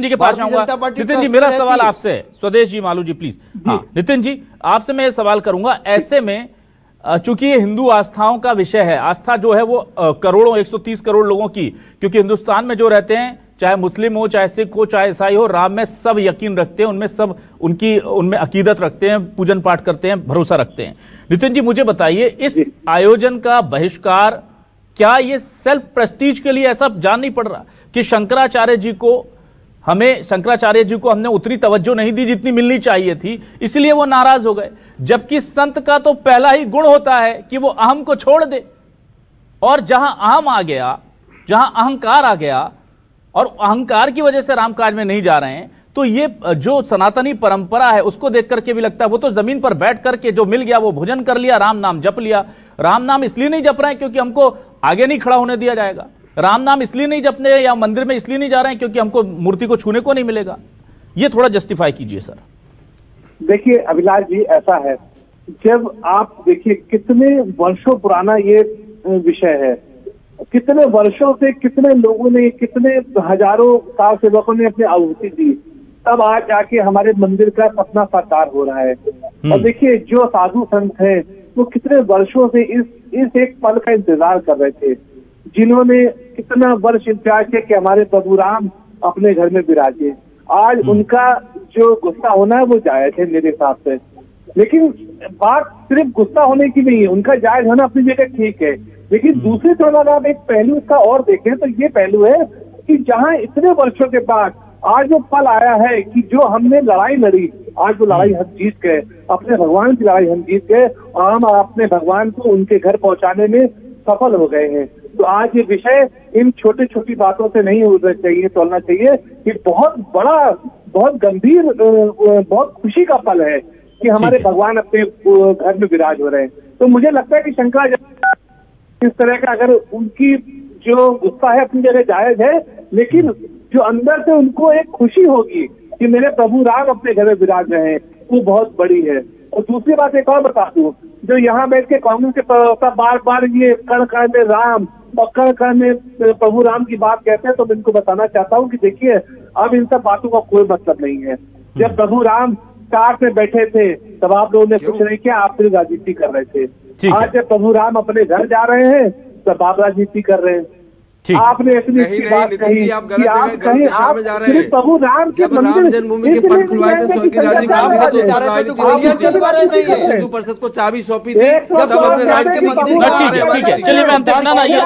जी के पास आऊँगा। नितिन जी मेरा सवाल आपसे स्वदेश जी मालू जी प्लीज़ हाँ नितिन जी आपसे मैं ये सवाल करूँगा ऐसे में चूँकि ये हिंदू आस्थाओं का विषय है आस्था जो है वो करोड़ों 130 करोड़ लोगों की क्योंकि हिंदुस्तान में जो रहते हैं चाहे मुस्लिम हो चाहे सिख हो चाहे ईसाई हो राम में सब यकीन रखते हैं उनमें सब उनकी उनमें अकीदत रखते हैं पूजन पाठ करते हैं भरोसा रखते हैं। नितिन जी मुझे बताइए इस आयोजन का बहिष्कार क्या ये सेल्फ प्रेस्टीज के लिए ऐसा जान नहीं पड़ रहा कि शंकराचार्य जी को हमें शंकराचार्य जी को हमने उतनी तवज्जो नहीं दी जितनी मिलनी चाहिए थी, इसलिए वो नाराज़ हो गए। जबकि संत का तो पहला ही गुण होता है कि वो अहम को छोड़ दे। और जहाँ अहम आ गया, जहाँ अहंकार आ गया, और अहंकार की वजह से रामकाज में नहीं जा रहे हैं तो ये, जो सनातनी परंपरा है, उसको देख करके भी लगता है, वो तो ज़मीन पर बैठ करके जो मिल गया, वो भोजन कर लिया, राम नाम जप लिया। राम नाम इसलिए नहीं जप रहे हैं क्योंकि हमको आगे नहीं खड़ा होने दिया जाएगा। राम नाम इसलिए नहीं जपने या मंदिर में इसलिए नहीं जा रहे हैं क्योंकि हमको मूर्ति को छूने को नहीं मिलेगा। ये थोड़ा जस्टिफाई कीजिए सर देखिए अभिलाष जी ऐसा है। जब आप देखिए कितने वर्षों पुराना ये विषय है। कितने वर्षों से कितने लोगों ने कितने हज़ारों साल सेवकों ने अपनी आहुति दी। तब आज जाके हमारे मंदिर का सपना साकार हो रहा है। और देखिए जो साधु संत हैं वो कितने वर्षों से इस इस एक पल का इंतज़ार कर रहे थे जिन्होंने कितना वर्ष इंतज़ार किया कि हमारे प्रभु राम अपने घर में विराजे। आज उनका जो गुस्सा होना है वो जायज़ है मेरे हिसाब से। लेकिन बात सिर्फ़ गुस्सा होने की नहीं है उनका जायज़ होना अपनी जगह ठीक है। लेकिन दूसरी तरफ़ अगर आप एक पहलू इसका और देखें तो ये पहलू है कि जहाँ इतने वर्षों के बाद आज जो पल आया है कि जो हमने लड़ाई लड़ी आज वो लड़ाई हम जीत गए। अपने भगवान की लड़ाई हम जीत गए और हम अपने भगवान को उनके घर पहुँचाने में सफल हो गए हैं। तो आज ये विषय इन छोटी छोटी बातों से नहीं होना चाहिए तोलना चाहिए कि बहुत बड़ा बहुत गंभीर बहुत खुशी का पल है कि हमारे भगवान अपने घर में विराज हो रहे हैं। तो मुझे लगता है कि शंकराचार्य इस तरह का अगर उनकी जो गुस्सा है अपनी जगह जायज़ है लेकिन जो अंदर से उनको एक खुशी होगी कि मेरे प्रभु राम अपने घर में विराज रहे हैं वो बहुत बड़ी है। और दूसरी बात एक और बता दूँ जो यहाँ बैठ के कांग्रेस के प्रवक्ता बार बार ये कण कण में राम और कण कण में प्रभु राम की बात कहते हैं तो मैं इनको बताना चाहता हूँ कि देखिए अब इन सब बातों का कोई मतलब नहीं है। जब प्रभु राम कार में बैठे थे तब आप लोगों ने कुछ नहीं किया आप फिर राजनीति कर रहे थे? आज जब प्रभु राम अपने घर जा रहे हैं तब आप राजनीति कर रहे हैं। आपने इतनी नहीं, नहीं, बात कही आप गलत जगह, आप गलत कहीं दिशा आप में जा रहे हैं। प्रभु राम के जब राम मंदिर जन्मभूमि के पट खुलवाए थे नहीं स्वर्गीय कहते कि राजीव गांधी ने तो सरकार राजनीति आप नहीं जल्दी की बात नहीं थी। करते। हिंदू परिषद को चाबी सौंपी थी जब तो बात राज्य के मंदिर ठीक है चलिए मैं अंतिम ना ना ये